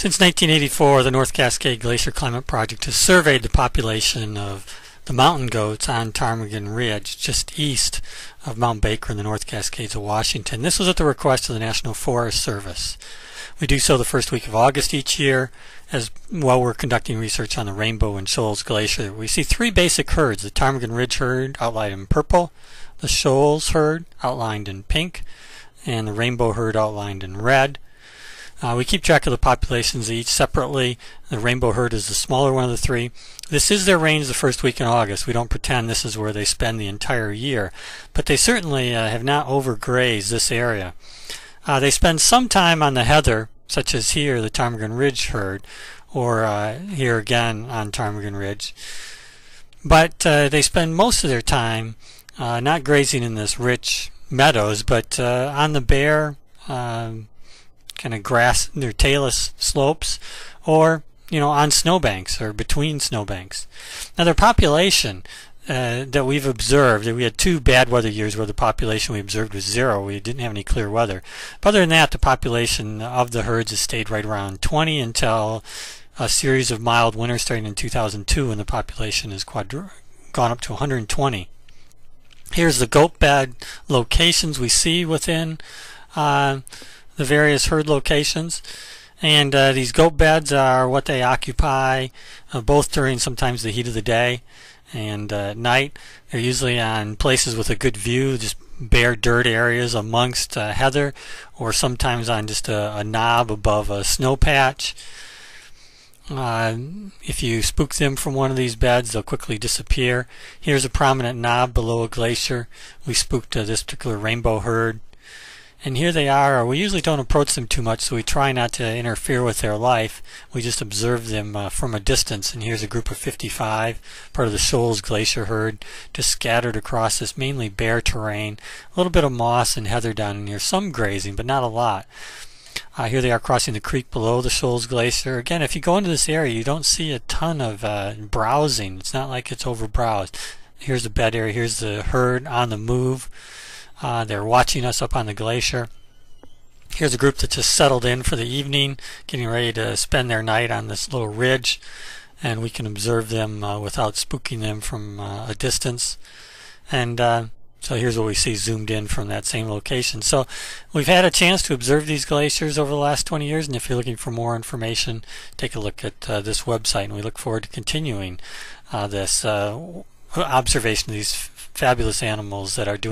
Since 1984, the North Cascade Glacier Climate Project has surveyed the population of the mountain goats on Ptarmigan Ridge, just east of Mount Baker in the North Cascades of Washington. This was at the request of the National Forest Service. We do so the first week of August each year, as while we're conducting research on the Rainbow and Sholes Glacier. We see three basic herds, the Ptarmigan Ridge herd outlined in purple, the Sholes herd outlined in pink, and the Rainbow herd outlined in red. Uh, we keep track of the populations each separately. The rainbow herd is the smaller one of the three. This is their range the first week in August. We don't pretend this is where they spend the entire year, but they certainly uh, have not overgrazed this area. Uh, they spend some time on the heather, such as here, the Ptarmigan Ridge herd, or uh, here again on Ptarmigan Ridge. But uh, they spend most of their time uh, not grazing in this rich meadows, but on the bare um, kind of grass, their talus slopes, or you know on snowbanks or between snowbanks. Now their population uh, that we've observed, that we had two bad weather years where the population we observed was zero. We didn't have any clear weather. But other than that, the population of the herds has stayed right around 20 until a series of mild winters starting in 2002 when the population has gone up to 120. Here's the goat bed locations we see within uh, the various herd locations. And uh, these goat beds are what they occupy uh, both during sometimes the heat of the day and uh, at night. They're usually on places with a good view, just bare dirt areas amongst uh, heather, or sometimes on just a, a knob above a snow patch. Uh, if you spook them from one of these beds, they'll quickly disappear. Here's a prominent knob below a glacier. We spooked uh, this particular rainbow herd and here they are. We usually don't approach them too much, so we try not to interfere with their life. We just observe them uh, from a distance. And here's a group of 55, part of the Sholes Glacier herd, just scattered across this mainly bare terrain. A little bit of moss and heather down here, some grazing, but not a lot. Uh, here they are crossing the creek below the Sholes Glacier. Again, if you go into this area, you don't see a ton of uh, browsing. It's not like it's overbrowsed. Here's the bed area. Here's the herd on the move. Uh, they're watching us up on the glacier. Here's a group that just settled in for the evening, getting ready to spend their night on this little ridge, and we can observe them uh, without spooking them from uh, a distance. And uh, so here's what we see zoomed in from that same location. So we've had a chance to observe these glaciers over the last 20 years, and if you're looking for more information, take a look at uh, this website, and we look forward to continuing uh, this observation of these fabulous animals that are doing